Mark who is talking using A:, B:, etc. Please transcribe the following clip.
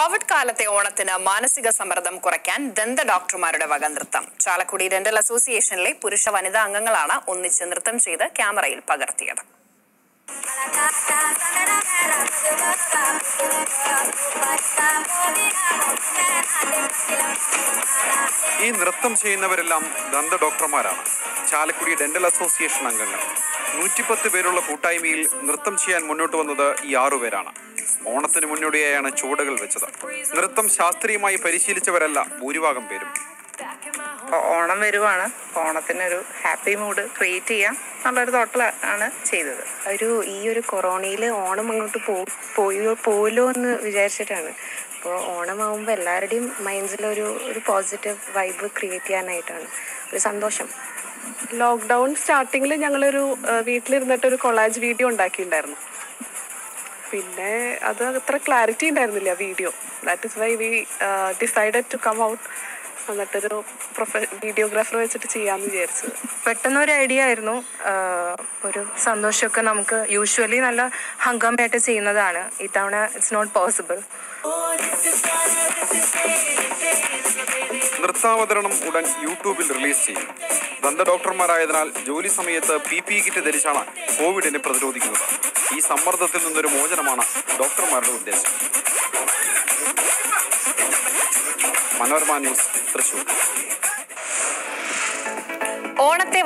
A: Covid കാലത്തെ ഓണത്തിന് മാനസിക സമ്മർദ്ദം കുറയ്ക്കാൻ ദന്ത ഡോക്ടർമാരുടെ വക നൃത്തം. ചാലക്കുടി ഡെന്റൽ അസോസിയേഷനിലെ പുരുഷ വനിതാ അംഗങ്ങളാണ് ഒന്നിച്ച് നൃത്തം ചെയ്ത് ക്യാമറയിൽ പകർത്തിയത്.
B: ഈ നൃത്തം ചെയ്യുന്നവരെല്ലാം ദന്ത ഡോക്ടർമാരാണ്. ചാലക്കുടി ഡെന്റൽ അസോസിയേഷൻ അംഗങ്ങൾ. നൂറ്റിപ്പത്ത് പേരുള്ള കൂട്ടായ്മയിൽ നൃത്തം ചെയ്യാൻ മുന്നോട്ട് വന്നത് ഈ ആറുപേരാണ് ഓണത്തിന് മുന്നോടിയായാണ് ചുവടുകൾ വെച്ചത്. നൃത്തം ശാസ്ത്രീയമായി പരിശീലിച്ചവരല്ല ഭൂരിഭാഗം പേരും.
C: ഓണം വരുവാണ്. ഓണത്തിനൊരു ഹാപ്പി മൂഡ് ക്രിയേറ്റ് ചെയ്യാം എന്നുള്ളൊരു തോട്ടലാണ് ചെയ്തത്.
D: ഒരു ഈ ഒരു കൊറോണയിൽ ഓണം അങ്ങോട്ട് പോ പോയോ പോലോ എന്ന് വിചാരിച്ചിട്ടാണ്. അപ്പോൾ ഓണമാകുമ്പോൾ എല്ലാവരുടെയും മൈൻഡിലൊരു ഒരു പോസിറ്റീവ് വൈബ് ക്രിയേറ്റ് ചെയ്യാനായിട്ടാണ്. ഒരു സന്തോഷം.
E: ലോക്ക്ഡൗൺ സ്റ്റാർട്ടിങ്ങിൽ ഞങ്ങളൊരു വീട്ടിലിരുന്നിട്ട് ഒരു കൊളാജ് വീഡിയോ ഉണ്ടാക്കിയിട്ടുണ്ടായിരുന്നു പിന്നെ അത് അത്ര ക്ലാരിറ്റി ഉണ്ടായിരുന്നില്ല video that is why we decided to come out എന്നിട്ടൊരു പ്രൊഫ വീഡിയോഗ്രാഫർ വെച്ചിട്ട് ചെയ്യാമെന്ന് വിചാരിച്ചത്
D: പെട്ടെന്നൊരു ഐഡിയ ആയിരുന്നു. ഒരു സന്തോഷമൊക്കെ നമുക്ക് യൂഷ്വലി നല്ല ഹംഗാമയായിട്ട് ചെയ്യുന്നതാണ്. ഇത്തവണ ഇറ്റ്സ് നോട്ട് പോസിബിൾ
B: നൃത്താവതരണം ഉടൻ യൂട്യൂബിൽ റിലീസ് ചെയ്യും. ദന്ത ഡോക്ടർമാരായതിനാൽ ജോലി സമയത്ത് പി പി കിറ്റ് ധരിച്ചാണ് കോവിഡിനെ പ്രതിരോധിക്കുന്നത്. ഈ സമ്മർദ്ദത്തിൽ നിന്നൊരു മോചനമാണ് ഡോക്ടർമാരുടെ ഉദ്ദേശം. മനോരമ ന്യൂസ് തൃശ്ശൂർ ഓണത്തെ